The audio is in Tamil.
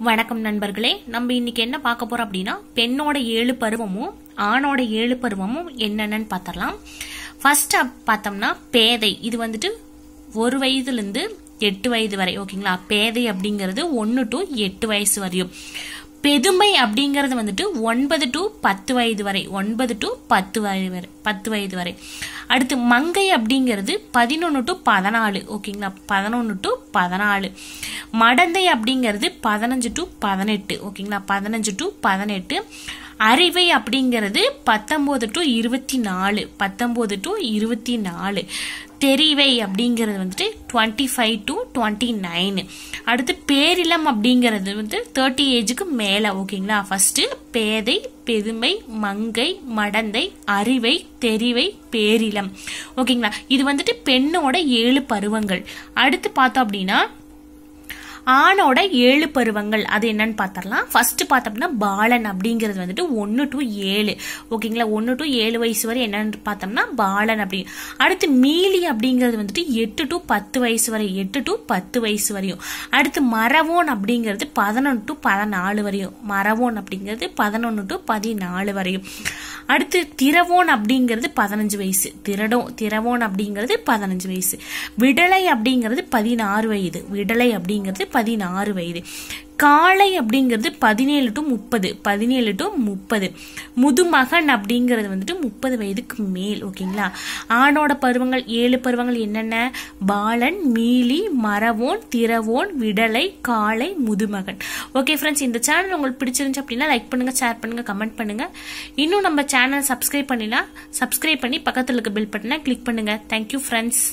வணக்கம் நண்பர்களே. நம்ம இன்னைக்கு என்ன பார்க்க போறோம் அப்படின்னா பெண்ணோட ஏழு பருவமும் ஆணோட ஏழு பருவமும் என்னென்னு பார்த்தரலாம் ஃபர்ஸ்ட் பார்த்தோம்னா பேதை. இது வந்துட்டு ஒரு வயதுலேருந்து எட்டு வயது வரை ஓகேங்களா? பேதை அப்படிங்கிறது ஒன்று டு எட்டு வயசு வரையும். பெதுமை அப்படிங்கிறது வந்துட்டு ஒன்பது டு பத்து வயது வரை ஒன்பது டு பத்து வயது வரை பத்து வயது வரை. அடுத்து மங்கை அப்படிங்கிறது பதினொன்று டு பதினாலு ஓகேங்களா? பதினொன்று டு பதினாலு. மடந்தை அப்படிங்கிறது பதினஞ்சு டு பதினெட்டு. ஓகேங்களா? பதினஞ்சு டு பதினெட்டு. அறிவை அப்படிங்கிறது பத்தொம்போது டு இருபத்தி நாலு பத்தொம்போது டு இருபத்தி நாலு. தெரிவை அப்படிங்கிறது வந்துட்டு twenty five to twenty nine அடுத்து பேரிலம் அப்படிங்கிறது வந்து தேர்ட்டி ஏஜுக்கு மேலே ஓகேங்களா ஃபஸ்ட்டு பேதை பெருமை மங்கை மடந்தை அறிவை தெரிவை பேரிலம் ஓகேங்களா இது வந்துட்டு பெண்ணோட ஏழு பருவங்கள். அடுத்து பார்த்தோம் அப்படின்னா ஆணோட ஏழு பருவங்கள். அது என்னன்னு பார்த்தரலாம் ஃபர்ஸ்ட் பார்த்தோம்னா பாலன் அப்படிங்கிறது வந்துட்டு ஒன்று டு ஏழு. ஓகேங்களா ஒன்று டு ஏழு வயசு வரை என்னன்னு பார்த்தோம்னா பாலன் அப்படி. அடுத்து மீலி அப்படிங்கிறது வந்துட்டு எட்டு டு பத்து வயசு வரை எட்டு டு பத்து வயசு வரையும். அடுத்து மரவோன் அப்படிங்கிறது பதினொன்று டு பதினாலு வரையும். மரவோன் அப்படிங்கிறது பதினொன்று டு பதினாலு வரையும். அடுத்து திரவோன் அப்படிங்கிறது பதினஞ்சு வயசு. திரடோ திரவோன் அப்படிங்கிறது பதினஞ்சு வயசு. விடலை அப்படிங்கிறது பதினாறு வயது. விடலை அப்படிங்கிறது பதினாறு வயது. காளை அப்படிங்கிறது பதினேழு டு முப்பது. பதினேழு டு முப்பது. முதுமகன் அப்படிங்கிறது வந்துட்டு முப்பது வயதுக்கு மேல் ஓகேங்களா? ஆணோட பருவங்கள் ஏழு பருவங்கள் என்னென்ன? பாலன் மீலி மரவோன் திரவோன் விடலை காளை முதுமகன். ஓகே ஃப்ரெண்ட்ஸ் இந்த சேனல் உங்களுக்கு பிடிச்சிருந்துச்சு அப்படின்னா லைக் பண்ணுங்க ஷேர் பண்ணுங்க கமெண்ட் பண்ணுங்க. இன்னும் நம்ம சேனல் சப்ஸ்கிரைப் பண்ணினா சப்ஸ்கிரைப் பண்ணி பக்கத்தில் இருக்க பில் பட்டனை கிளிக் பண்ணுங்க. Thank you friends